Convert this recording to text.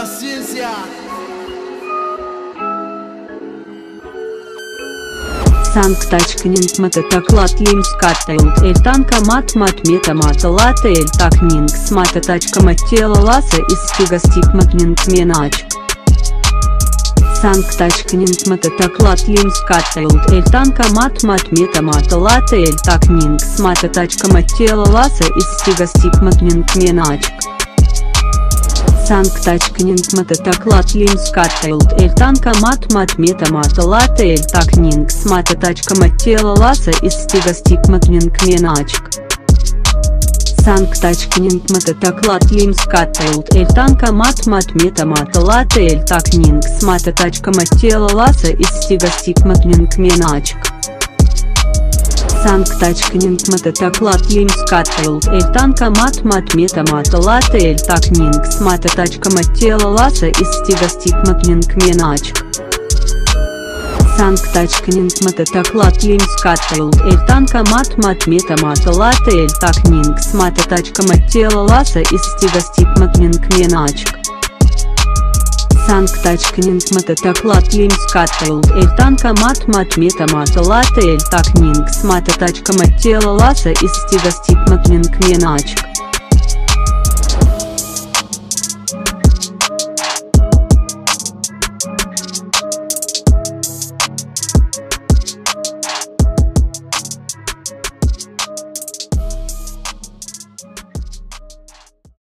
la ciencia. Санктачкнинг мататаклат лим скаттайлд эль танка мат мат мета мата лата эль такнинг смата тачка маттела ласа из стига стик матнинг меначк. Санктачкнинг мататаклат меначк. Санктачкнинг мататаклат лим скаттайлд эль танка мат мат мета мата лата эль такнинг смата тачка маттела ласа из стига стик матнинг меначк. Санктачкнинг мататаклат лим скаттайлд эль танка мат мат мета мата лата эль такнинг смата тачка маттела ласа из стига стик матнинг меначк. Эль танка мат мат мета мата лата эль такнинг смата тачка маттела ласа из стига стик матнинг меначк. Санктачкнинг мататаклат лим скаттайлд эль танка мат мат мета мата лата эль такнинг смата тачка маттела ласа из стига стик матнинг меначк. Санктачкнинг мататаклат лим скаттайлд эль танка мат мат мета мата лата эль такнинг смата тачка маттела ласа из стига стик матнинг меначк.